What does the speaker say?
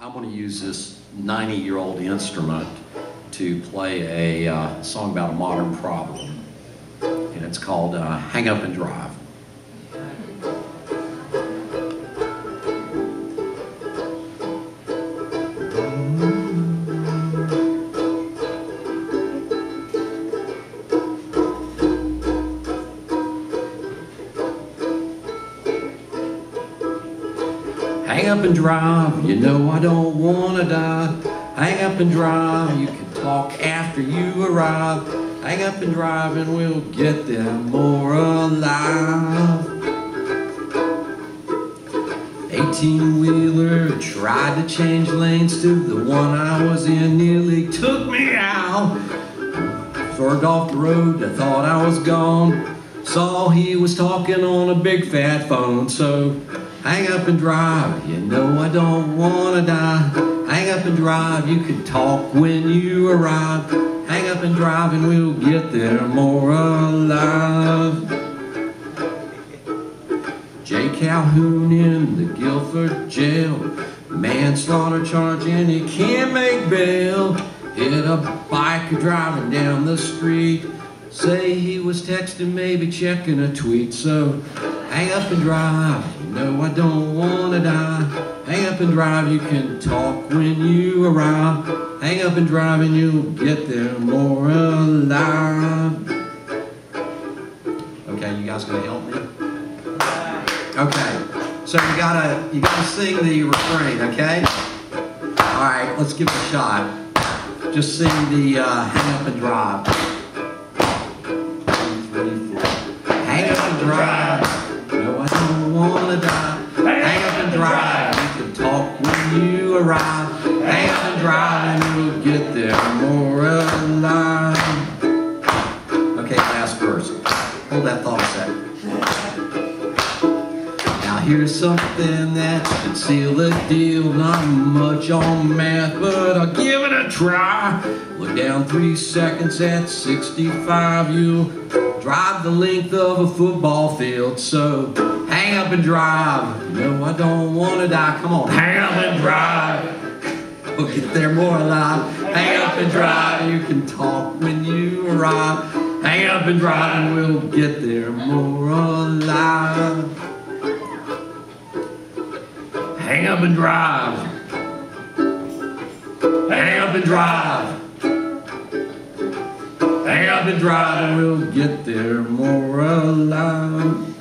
I'm going to use this 90 year old instrument to play a uh, song about a modern problem. And it's called uh, Hang Up and Drive. Hang up and drive, you know I don't wanna die. Hang up and drive, you can talk after you arrive. Hang up and drive and we'll get there more alive. 18 wheeler tried to change lanes to the one I was in, nearly took me out. Swerved off the road, I thought I was gone. Saw he was talking on a big fat phone, so Hang up and drive, you know I don't wanna die. Hang up and drive, you can talk when you arrive. Hang up and drive and we'll get there more alive. Jay Calhoun in the Guilford jail. Manslaughter charge and he can't make bail. Hit a biker driving down the street. Say he was texting, maybe checking a tweet. So hang up and drive. Know I don't wanna die. Hang up and drive. You can talk when you arrive. Hang up and drive and you'll get there more alive. Okay, you guys gonna help me? Okay, so you gotta you gotta sing the refrain. Okay. All right, let's give it a shot. Just sing the uh, hang up and drive. Hang and drive and you'll get there more alive. Okay, last verse. Hold that thought a second. Now here's something that should seal the deal. Not much on math, but I'll give it a try. Look down three seconds at 65. You'll drive the length of a football field. So hang up and drive. No, I don't want to die. Come on, hang up and drive. We'll get there more alive. Hang up and drive. You can talk when you arrive. Hang up and drive, and we'll get there more alive. Hang up and drive. Hang up and drive. Hang up and drive, and we'll get there more alive.